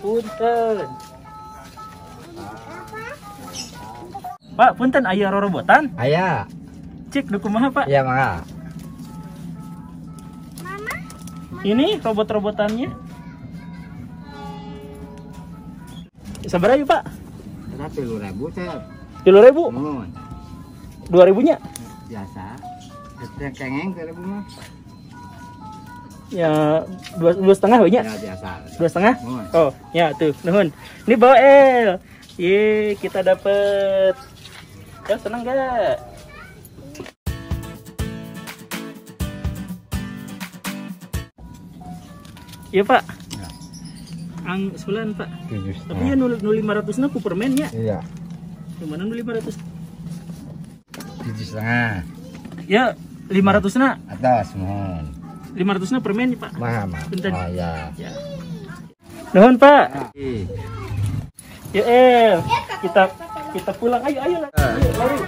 Punten. Pak, punten aya robotan. Ayah, Cik nu kumaha, Pak? iya mangga. Ini robot-robotannya. Sabar aja, Pak. Lu ribu? Tiga ribu, dua ribunya. biasa. Yang kengeng ke ribu mah? Ya dua, dua setengah banyak. Ya biasa. Dua setengah? Oh, ya tuh, nuhun. Ini bawa L. Ye, kita dapet. Ya, senang gak? Iya pak. Ya. Ang sebulan pak. Tujuh Tapi ya nul, nul lima ratus ku permen ya. Iya. Gimana nul lima ratus? Tujuh setengah. Ya lima ratus na. Atas mohon. Lima ratus na permen pak. Mahal mah. Punten. Oh ya. Ya. Nuhun pak. Ih. Yuk El, kita kita pulang. Ayo ayo. Ayo, lari.